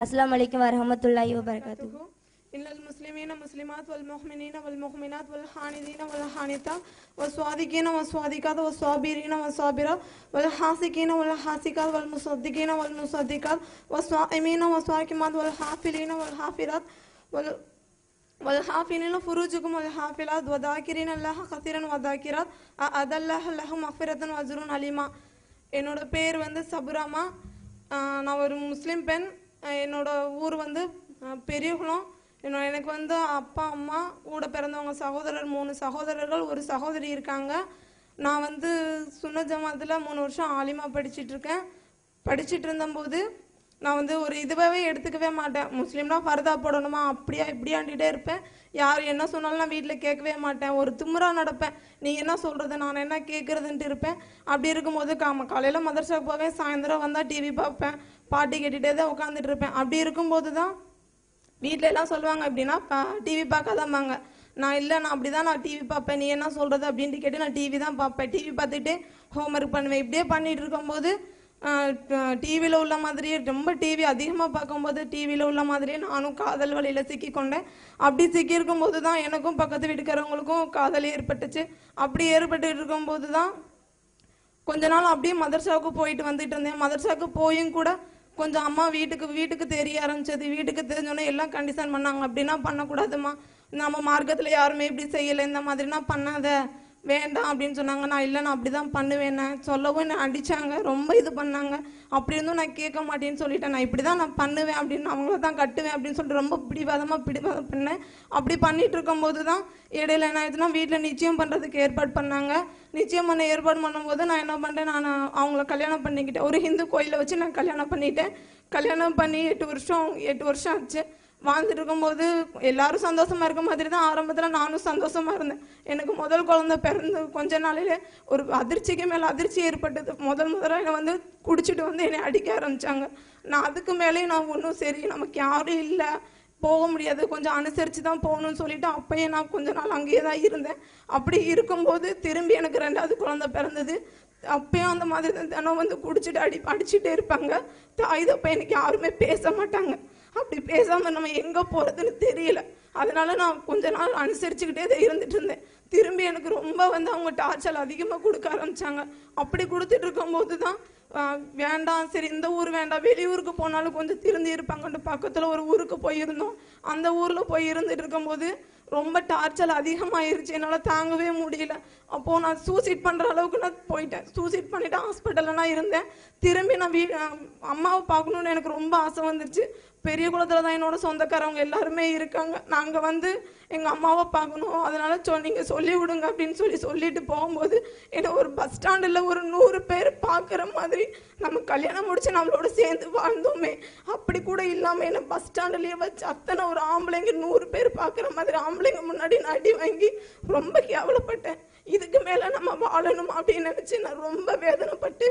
அஸ்ஸலாமு அலைக்கும் வரஹமத்துல்லாஹி வபரகாத்துஹு إن المسلمين والمسلمات والمؤمنين والمؤمنات والحانذين والحانثات والصادقين والصادقات والصابرين والصابرات والحاسقين والحاسقات والمصدقين والمصدقات والصائمين والصائمات والحافلين والحافلات وال والحافلين فروجكم والحافلات وذاكرين الله كثيرا وذاكرات أعد الله لهم مغفرة وأجر عليما என்னோட பேர் வந்து சபுராமா ஆஹ் நான் ஒரு முஸ்லீம் பெண் என்னோட ஊர் வந்து பெரியகுளம். என்னோட எனக்கு வந்து அப்பா அம்மா கூட பிறந்தவங்க சகோதரர் மூணு சகோதரர்கள் ஒரு சகோதரி இருக்காங்க. நான் வந்து சுன்ன ஜமாத்தில் மூணு வருஷம் ஆலிமா படிச்சிட்ருக்கேன் படிச்சுட்டு படிச்சிட்டு இருந்தபோது நான் வந்து ஒரு இதுவாகவே எடுத்துக்கவே மாட்டேன். முஸ்லீம்னா ஃபர்தா போடணுமா? அப்படியா இப்படியாண்டிகிட்டே இருப்பேன். யார் என்ன சொன்னாலும் நான் வீட்டில் கேட்கவே மாட்டேன். ஒரு திமிரா நடப்பேன். நீ என்ன சொல்கிறது நான் என்ன கேட்குறதுன்ட்டு இருப்பேன். அப்படி இருக்கும்போது காம காலையில் மதரசாவுக்கு போவேன். சாயந்தரம் வந்தால் டிவி பார்ப்பேன். பாட்டு கேட்டுகிட்டே தான் உட்காந்துட்டு இருப்பேன். அப்படி இருக்கும்போது தான் வீட்டில எல்லாம் சொல்லுவாங்க அப்படின்னா டிவி பார்க்காதம்பாங்க. நான் இல்லை நான் அப்படி தான் நான் டிவி பார்ப்பேன். நீ என்ன சொல்கிறது அப்படின்ட்டு கேட்டு நான் டிவி தான் பார்ப்பேன். டிவி பார்த்துட்டு ஹோம்ஒர்க் பண்ணுவேன். இப்படியே பண்ணிட்டு இருக்கும்போது டிவியில் உள்ள மாதிரியே ரொம்ப டிவி அதிகமாக பார்க்கும்போது டிவியில் உள்ள மாதிரியே நானும் காதல் வழியில் சிக்கிக்கொண்டேன் அப்படி சிக்கியிருக்கும் போது தான் எனக்கும் பக்கத்து வீட்டுக்காரவங்களுக்கும் காதல் ஏற்பட்டுச்சு. அப்படி ஏற்பட்டு இருக்கும்போது தான் கொஞ்ச நாள் அப்படியே மதர்சாவுக்கு போயிட்டு வந்துட்டு இருந்தேன். மதர்சாவுக்கு போயும் கூட கொஞ்சம் அம்மா வீட்டுக்கு வீட்டுக்கு தெரிய ஆரம்பிச்சது. வீட்டுக்கு தெரிஞ்சோன்னே எல்லாம் கண்டிஷன் பண்ணாங்க. அப்படின்னா பண்ணக்கூடாதும்மா. நம்ம மார்க்கத்தில் யாருமே இப்படி செய்யலை. இந்த மாதிரினா பண்ணாத. வேண்டாம் அப்படின்னு சொன்னாங்க. நான் இல்லை நான் அப்படி தான் பண்ணுவேன் சொல்லவும் என்னை அடித்தாங்க ரொம்ப இது பண்ணாங்க. அப்படி இருந்தும் நான் கேட்க மாட்டேன்னு சொல்லிட்டேன். நான் இப்படி தான் நான் பண்ணுவேன் அப்படின்னு அவங்கள தான் கட்டுவேன் அப்படின்னு சொல்லிட்டு ரொம்ப பிடிவாதமாக பிடிவாதம் பண்ணேன். அப்படி பண்ணிட்டு இருக்கும்போது தான் இடையில என்ன ஆயிடுச்சுன்னா வீட்டில் நிச்சயம் பண்ணுறதுக்கு ஏற்பாடு பண்ணாங்க. நிச்சயம் பண்ண ஏற்பாடு பண்ணும்போது நான் என்ன பண்ணுறேன் நான் அவங்கள கல்யாணம் பண்ணிக்கிட்டேன். ஒரு ஹிந்து கோயிலை வச்சு நான் கல்யாணம் பண்ணிட்டேன். கல்யாணம் பண்ணி எட்டு வருஷம் எட்டு வருஷம் ஆச்சு. வாழ்ந்துட்டு இருக்கும்போது எல்லாரும் சந்தோஷமா இருக்க மாதிரி தான் ஆரம்பத்தில் நானும் சந்தோஷமா இருந்தேன். எனக்கு முதல் குழந்தை பிறந்து கொஞ்ச நாளிலே ஒரு அதிர்ச்சிக்கு மேலே அதிர்ச்சி ஏற்பட்டது. முதல் முதல்ல என்னை வந்து குடிச்சிட்டு வந்து என்னை அடிக்க ஆரம்பிச்சாங்க. நான் அதுக்கு மேலேயும் நான் ஒன்றும் சரி நமக்கு யாரும் இல்லை போக முடியாது கொஞ்சம் அனுசரித்து தான் போகணும்னு சொல்லிட்டு அப்பயே நான் கொஞ்ச நாள் அங்கேயே தான் இருந்தேன். அப்படி இருக்கும்போது திரும்பி எனக்கு ரெண்டாவது குழந்தை பிறந்தது. அப்பயும் அந்த மாதிரி தான் தினம் வந்து குடிச்சிட்டு அடி அடிச்சுட்டே இருப்பாங்க. தாய் தப்ப எனக்கு யாருமே பேச மாட்டாங்க. அப்படி பேசாமல் நம்ம எங்கே போகிறதுன்னு தெரியல. அதனால நான் கொஞ்ச நாள் அனுசரிச்சுக்கிட்டே தான் இருந்துட்டு இருந்தேன். திரும்பி எனக்கு ரொம்ப வந்து அவங்க டார்ச்சல் அதிகமாக கொடுக்க ஆரம்பித்தாங்க அப்படி கொடுத்துட்டு இருக்கும்போது தான் வேண்டாம் சரி இந்த ஊர் வேண்டாம் வெளியூருக்கு போனாலும் கொஞ்சம் திருந்தி இருப்பாங்கன்ட்டு பக்கத்தில் ஒரு ஊருக்கு போயிருந்தோம். அந்த ஊரில் போய் இருந்துட்டு இருக்கும்போது ரொம்ப டார்ச்சல் அதிகமாயிருச்சு. என்னால் தாங்கவே முடியல. அப்போது நான் சூசைட் பண்ணுற அளவுக்கு நான் போயிட்டேன். சூசைட் பண்ணிவிட்டு ஹாஸ்பிட்டலில் நான் இருந்தேன். திரும்பி நான் வீ அம்மாவை பார்க்கணுன்னு எனக்கு ரொம்ப ஆசை வந்துருச்சு பெரிய குளத்தில் தான் என்னோட சொந்தக்காரவங்க எல்லாருமே இருக்காங்க. நாங்கள் வந்து எங்கள் அம்மாவை பார்க்கணும். அதனால் சொ நீங்கள் சொல்லி விடுங்க அப்படின்னு சொல்லி சொல்லிட்டு போகும்போது என்னை ஒரு பஸ் ஸ்டாண்டில் ஒரு நூறு பேர் பார்க்குற மாதிரி நம்ம கல்யாணம் முடிச்சு நம்மளோட சேர்ந்து வாழ்ந்தோமே. அப்படி கூட இல்லாமல் என்னை பஸ் ஸ்டாண்டுலேயே வச்சு அத்தனை ஒரு ஆம்பளைங்க நூறு பேர் பார்க்குற மாதிரி ஆம்பளைங்க முன்னாடி நான் அடி வாங்கி ரொம்ப கேவலப்பட்டேன். இதுக்கு மேலே நம்ம வாழணும் அப்படின்னு நினச்சி நான் ரொம்ப வேதனைப்பட்டு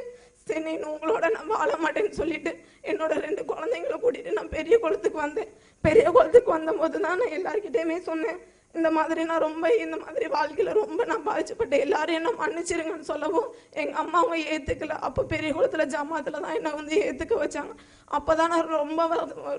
சரி உங்களோட நான் வாழ மாட்டேன்னு சொல்லிட்டு என்னோட ரெண்டு குழந்தைங்களை கூட்டிட்டு நான் பெரிய குளத்துக்கு வந்தேன் பெரிய குளத்துக்கு வந்தபோது தான் நான் எல்லாருக்கிட்டேயுமே சொன்னேன் இந்த மாதிரி நான் ரொம்ப இந்த மாதிரி வாழ்க்கையில் ரொம்ப நான் பாதிச்சுப்பட்டேன் எல்லாரும் என்ன மன்னிச்சிருங்கன்னு சொல்லவும் எங்க அம்மாவும் ஏத்துக்கல. அப்போ பெரிய குளத்துல ஜமாத்துல தான் என்னை வந்து ஏத்துக்க வச்சாங்க. அப்பதான் நான் ரொம்ப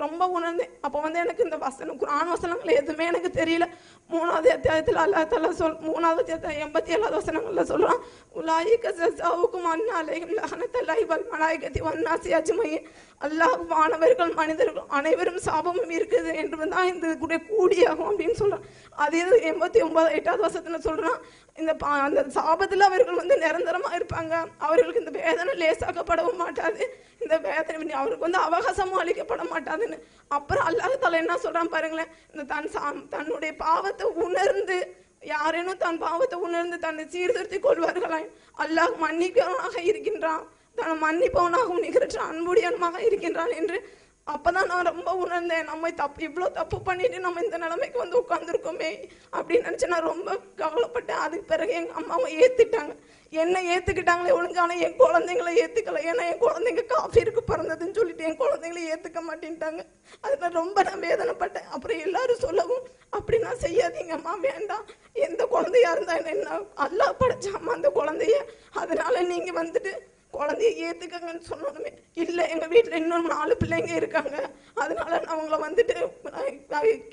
ரொம்ப உணர்ந்தேன். அப்போ வந்து எனக்கு இந்த வசனம் குரான் வசனங்கள் எதுவுமே எனக்கு தெரியல. மூணாவது அத்தியாயத்தில் அல்லாத்தால சொல் மூணாவது அத்தியாயத்தில் எண்பத்தி ஏழாவது வசனங்கள்ல சொல்றான். உலாயிக்க ஜஸாவுக்கும் அண்ணாலையும் லஹனத்தல்லாஹி வல் மலாய்கத்தி வன்னாசி அஜ்மயின். அல்லாஹ் மாணவர்கள் மனிதர்கள் அனைவரும் சாபமும் இருக்குது என்று தான் இந்த கூட கூடியாகும் அப்படின்னு சொல்றான். அதே எண்பத்தி ஒன்பது எட்டாவது வருஷத்துல சொல்றான். இந்த பா- அந்த சாபத்தில் அவர்கள் வந்து நிரந்தரமாக இருப்பாங்க. அவர்களுக்கு இந்த வேதனை லேசாக்கப்படவும் மாட்டாது. இந்த வேதனை அவருக்கு வந்து அவகாசமும் அளிக்கப்பட மாட்டாதுன்னு. அப்புறம் அல்லாஹ் தலை என்ன சொல்கிறான் பாருங்களேன். இந்த தன் சா தன்னுடைய பாவத்தை உணர்ந்து யாரேனும் தன் பாவத்தை உணர்ந்து தன்னை சீர்திருத்தி கொள்வார்களாய் அல்லாஹ் மன்னிப்பவனாக இருக்கின்றான். தன் மன்னிப்பவனாகவும் நிகழ்ச்சி அன்புடையவனாக இருக்கின்றான் என்று அப்பதான் நான் ரொம்ப உணர்ந்தேன் நம்ம தப்பு இவ்வளோ தப்பு பண்ணிட்டு நம்ம இந்த நிலைமைக்கு வந்து உட்காந்துருக்கோமே அப்படின்னு நினச்சி நான் ரொம்ப கவலைப்பட்டேன். அதுக்கு பிறகு எங்கள் அம்மாவை ஏற்றுட்டாங்க என்ன ஏற்றுக்கிட்டாங்களே ஒழுங்கான என் குழந்தைங்கள ஏற்றுக்கல ஏன்னா என் குழந்தைங்க காஃபிருக்கு பிறந்ததுன்னு சொல்லிட்டு என் குழந்தைங்கள ஏற்றுக்க மாட்டேன்ட்டாங்க. அதில் ரொம்ப நான் வேதனைப்பட்டேன். அப்புறம் எல்லாரும் சொல்லவும் அப்படி நான் செய்யாதீங்கம்மா வேண்டாம். எந்த குழந்தையா இருந்தா என்ன அல்லா படைச்சாம்மா அந்த குழந்தைய. அதனால நீங்கள் வந்துட்டு குழந்தைய ஏத்துக்கங்கன்னு சொன்னோமே இல்லை எங்க வீட்டுல இன்னும் நாலு பிள்ளைங்க இருக்காங்க. அதனால நான் அவங்கள வந்துட்டு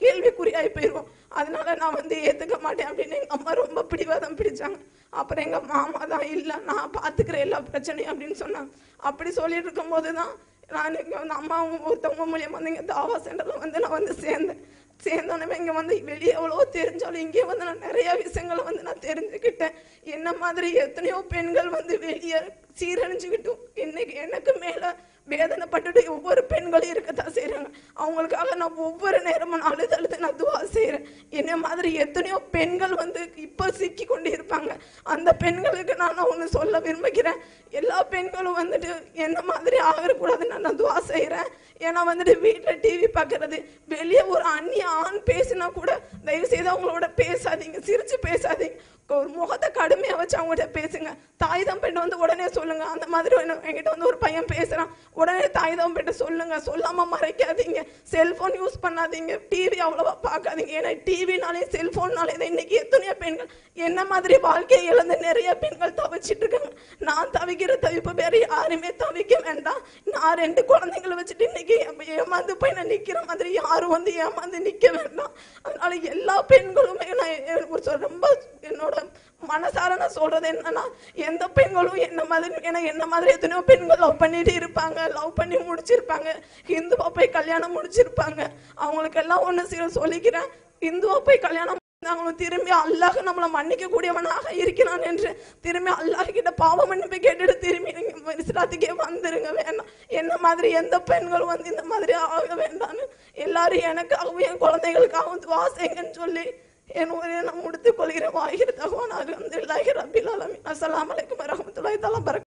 கேள்விக்குறியாகி போயிடுவோம் அதனால நான் வந்து ஏத்துக்க மாட்டேன் அப்படின்னு எங்க அம்மா ரொம்ப பிடிவாதம் பிடிச்சாங்க. அப்புறம் எங்க மாமா தான் இல்லை நான் பாத்துக்கிறேன் எல்லா பிரச்சனையும் அப்படின்னு சொன்னாங்க. அப்படி சொல்லிட்டு இருக்கும்போது தான் நான் இங்க வந்து அம்மாவும் ஒருத்தவங்க மூலியமா வந்து இங்க தாவா சென்டர்ல வந்து நான் வந்து சேர்ந்தேன். சேர்ந்தோடனே இங்க வந்து வெளியே எவ்வளவோ தெரிஞ்சாலும் இங்கே வந்து நான் நிறைய விஷயங்களை வந்து நான் தெரிஞ்சுக்கிட்டேன். என்ன மாதிரி எத்தனையோ பெண்கள் வந்து வெளியே சீரழிஞ்சுக்கிட்டும். இன்னைக்கு எனக்கு மேல வேதனைப்பட்டுட்டு ஒவ்வொரு பெண்களும் இருக்கத்தான் செய்கிறாங்க அவங்களுக்காக நான் ஒவ்வொரு நேரமும் நான் அழுது அழுது நான் துவா செய்கிறேன் என்ன மாதிரி எத்தனையோ பெண்கள் வந்து இப்போ சிக்கி கொண்டு இருப்பாங்க. அந்த பெண்களுக்கு நான் ஒன்று சொல்ல விரும்புகிறேன். எல்லா பெண்களும் வந்துட்டு என்ன மாதிரி ஆகக்கூடாதுன்னு நான் துவா செய்கிறேன் ஏன்னா வந்துட்டு வீட்டில் டிவி பார்க்கறது வெளியே ஒரு அந்நிய ஆண் பேசினா கூட தயவு செய்து அவங்களோட பேசாதீங்க. சிரிச்சு பேசாதீங்க. ஒரு முகத்தை கடுமையாக வச்சு அவங்கள்ட்ட பேசுங்க. தாய் தம்பிட்ட வந்து உடனே சொல்லுங்க. அந்த மாதிரி என்கிட்ட வந்து ஒரு பையன் பேசுறான். உடனே தாய் தம்பிட்ட சொல்லுங்க. சொல்லாம மறைக்காதீங்க. செல்போன் யூஸ் பண்ணாதீங்க. டிவி அவ்வளவா பார்க்காதீங்க. ஏன்னா டிவினாலே செல்போன்னாலே இன்னைக்கு எத்தனையோ பெண்கள் என்ன மாதிரி வாழ்க்கையை இழந்து நிறைய பெண்கள் தவிச்சிட்டு இருக்காங்க. நான் தவிக்கிற தவிப்பு வேற யாருமே தவிக்க வேண்டாம். நான் ரெண்டு குழந்தைங்களை வச்சுட்டு இன்னைக்கு ஏமாந்து போய் நான் நிக்கிற மாதிரி யாரும் வந்து ஏமாந்து நிக்க வேண்டாம். அதனால எல்லா பெண்களுமே நான் ஒரு சொல் ரொம்ப என்னோட மனசார நான் சொல்றது என்னன்னா எந்த பெண்களும் என்ன மாதிரி ஏன்னா என்ன மாதிரி எத்தனையோ பெண்கள் லவ் பண்ணிட்டு இருப்பாங்க லவ் பண்ணி முடிச்சிருப்பாங்க. இந்துவா போய் கல்யாணம் முடிச்சிருப்பாங்க. அவங்களுக்கு எல்லாம் ஒண்ணு சில சொல்லிக்கிறேன். இந்துவா போய் கல்யாணம் அவங்களும் திரும்பி அல்லாஹ் நம்மளை மன்னிக்க கூடியவனாக இருக்கிறான் என்று திரும்பி அல்லாஹ் கிட்ட பாவ மன்னிப்பு கேட்டுட்டு திரும்பி நீங்க இஸ்லாத்துக்கே வந்துருங்க. வேண்டாம். என்ன மாதிரி எந்த பெண்களும் வந்து இந்த மாதிரி ஆக வேண்டாம்னு எல்லாரும் எனக்காகவும் என் குழந்தைகளுக்காகவும் துவா செய்யுங்கன்னு சொல்லி என் உரையை நான் முடித்துக் கொள்கிறேன். வாகிற தகவல் அலமதுல்லாஹி ரபில் அலமின் அஸ்ஸலாமு அலைக்கும் வரஹ்மத்துல்லாஹி தஆலா பரக்